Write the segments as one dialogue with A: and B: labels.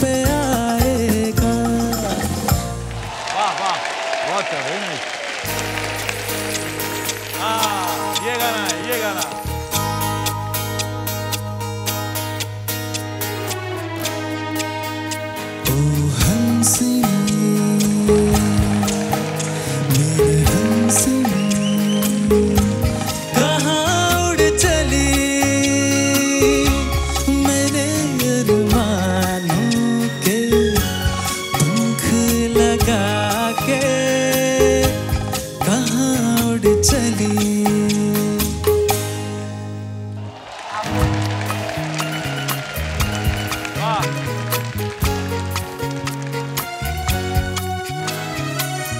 A: पे आएगा।
B: वाह वाह बहुत वेरी नाइस हाँ ये गाना है ये गाना।
A: चली।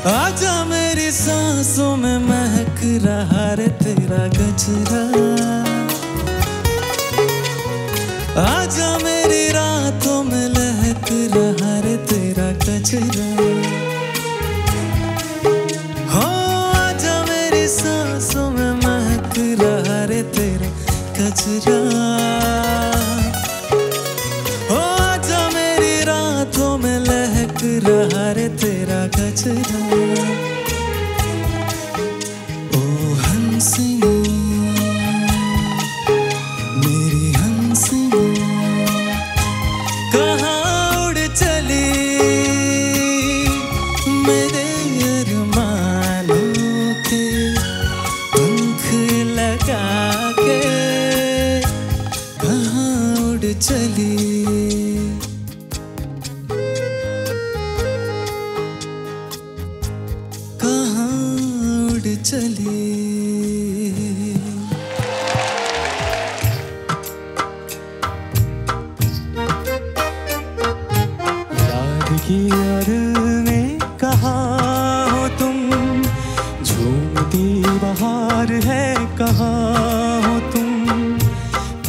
A: आजा मेरी सांसों में महक रहा रे तेरा गजरा। आजा मेरी रातों में लहक रहा रे तेरा गजरा। 这里。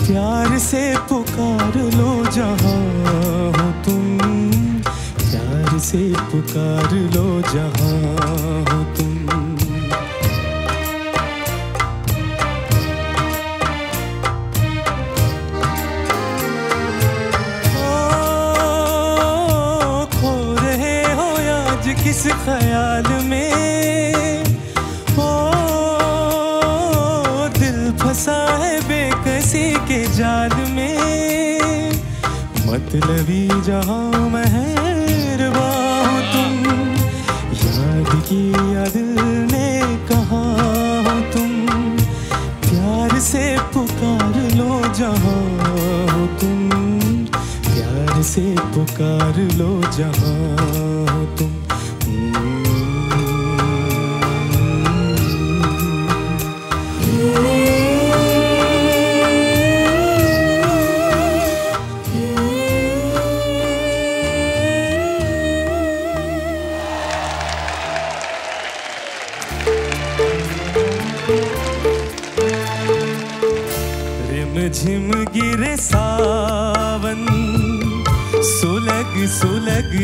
A: प्यार से पुकार लो जहाँ हो तुम। प्यार से पुकार लो जहाँ हो तुम। ओ, खो मतलबी जहाँ मेहरबा तुम। याद की दिल ने कहा तुम। प्यार से पुकार लो जहाँ तुम। प्यार से पुकार लो जहाँ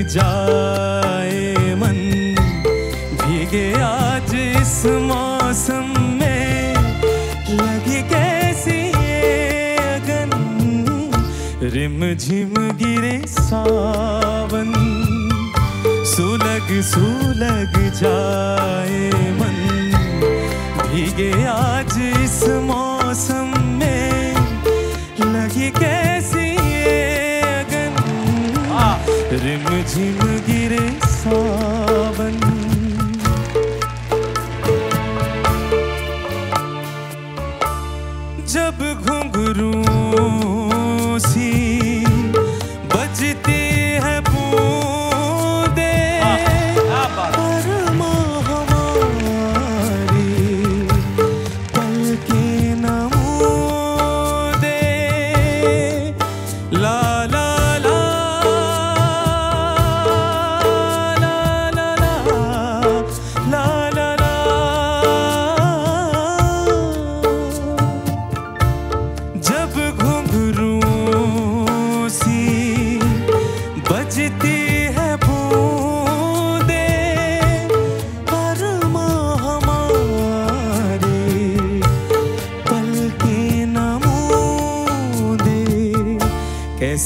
A: जाए मन। भीगे आज इस मौसम में। लगी कैसी ये अगन? रिम झिम गिरे सावन। सुलग सुलग जाए मन। भीगे आज इस मौसम में। लगी कैसी झिम झिम गिरे सा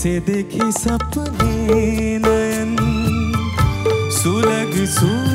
A: से
C: देखी सपने नयन सुलग सुलग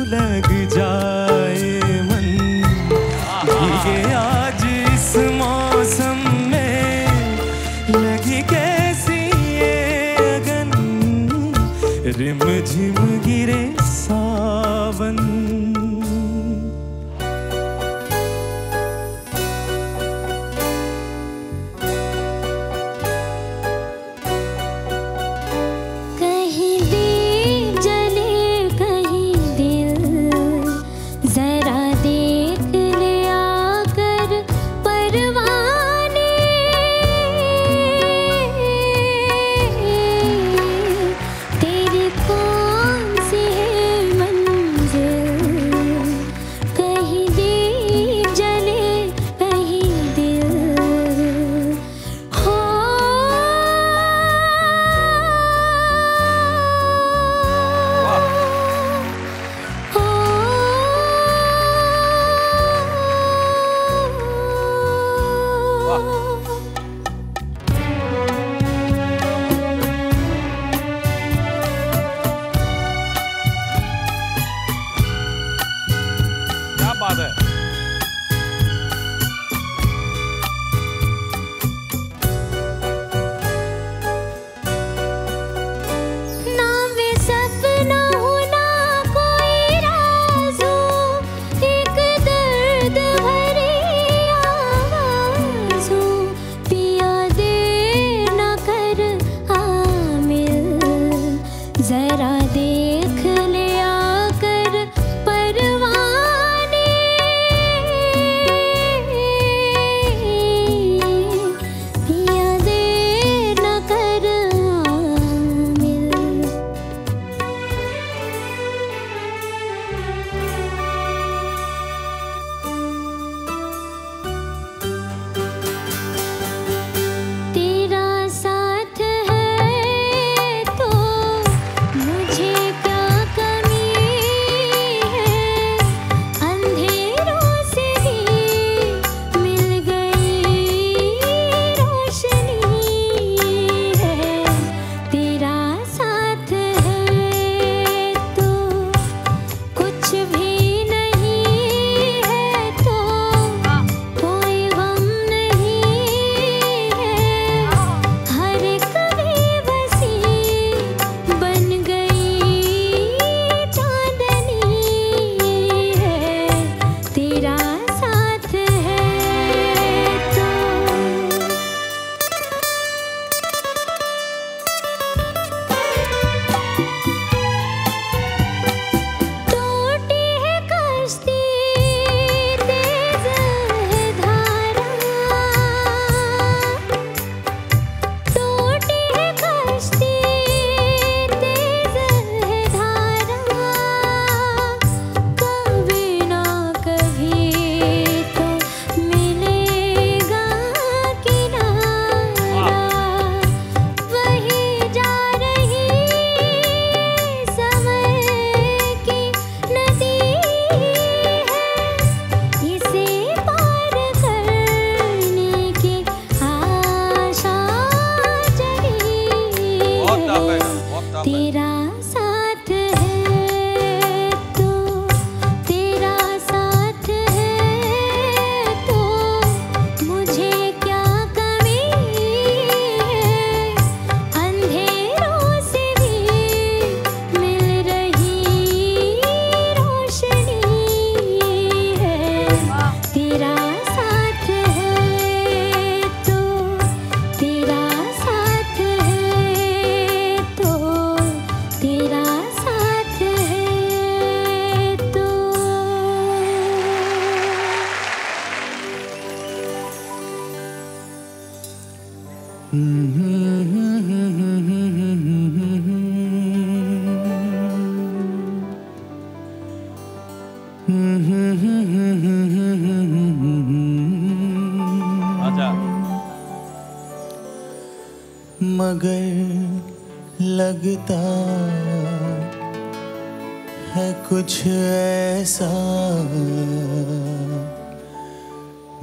C: मगर लगता है कुछ ऐसा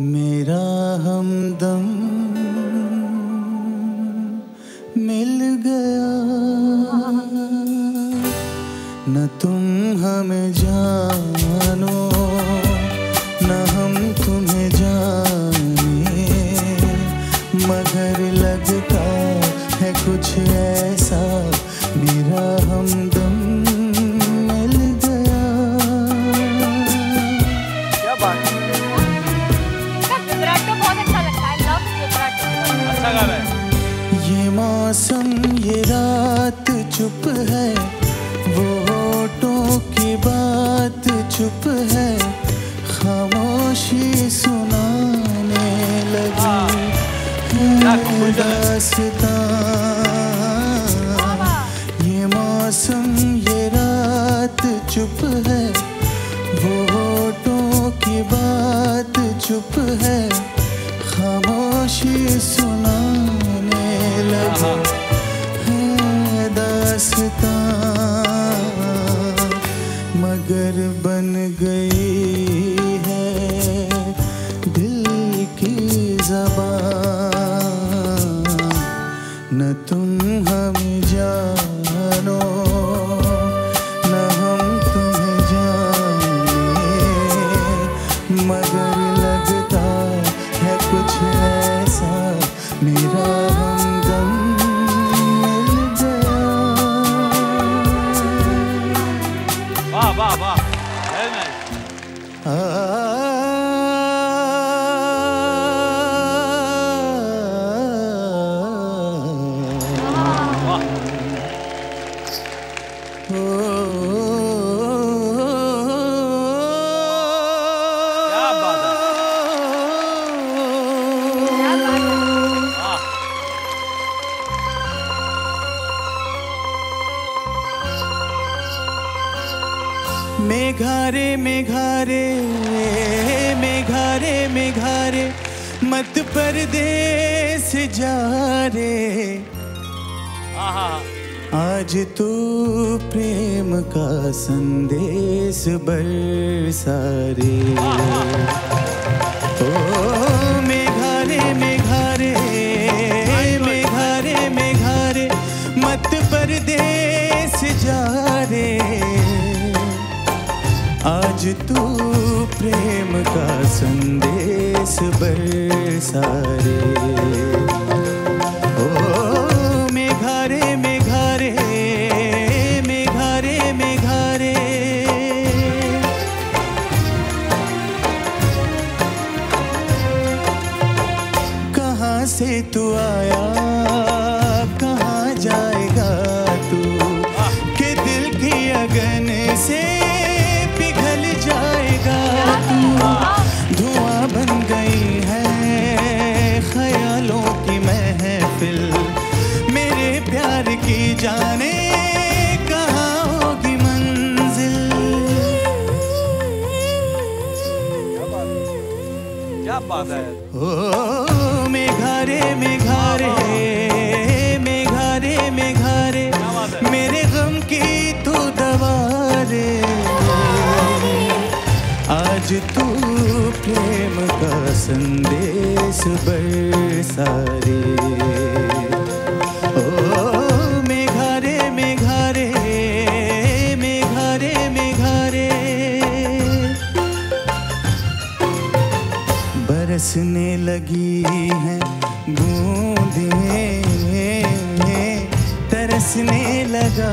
C: मेरा हमदम मिल गया।
D: न तुम हमें जान घर लग ये मौसम, ये रात चुप है। की बात चुप है। खामोशी सुनाने लगा मगर बन गई है दिल की जबान। न तुम आज तू प्रेम का संदेश बरसा रे ओ मेघारे मेघारे मेघारे मेघारे मत परदेश जा रे। आज तू प्रेम का संदेश बरसा रे आता है मेघारे मेघारे मेघारे मेघारे, मेरे गम की तू दवा आज तू प्रेम का संदेश बरसा रे बरसने लगी है बूंदे तरसने लगा